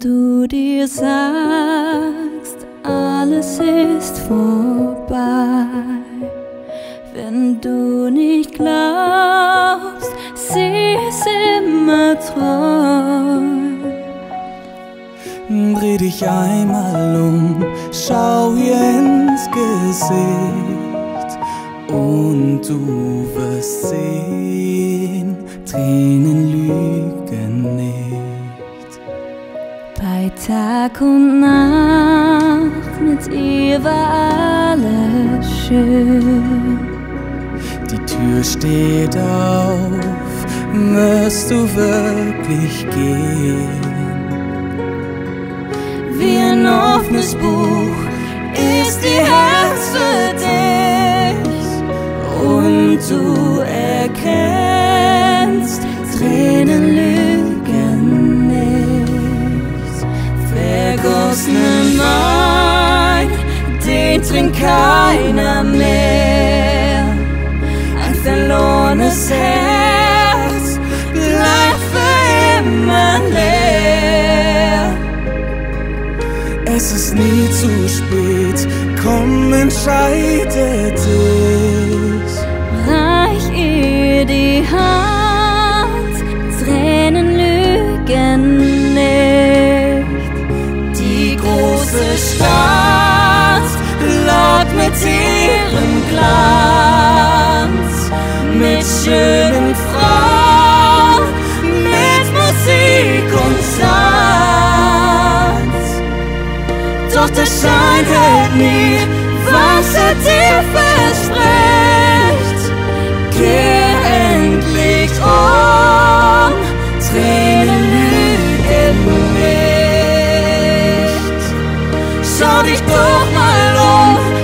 du dir sagst, alles ist vorbei. Wenn du nicht glaubst, sie ist immer treu. Dreh dich einmal um, schau ihr ins Gesicht und du wirst sehen, Tränen Bei Tag und Nacht mit ihr war alles schön. Die Tür steht auf, wirst du wirklich gehen? Wie ein offenes Buch ist ihr Herz für dich und du erkennst, Tränen Vergossene Wein, den trinkt keiner mehr. Ein verlorenes Herz bleibt für immer leer. Es ist nie zu spät, komm, entscheide laut mit ihrem Glanz, mit schönen Frauen, mit Musik und Tanz. Doch der Schein hält nie, was er dir verspricht. Kehr endlich um, Tränen lügen nicht. Schau dich doch mal um,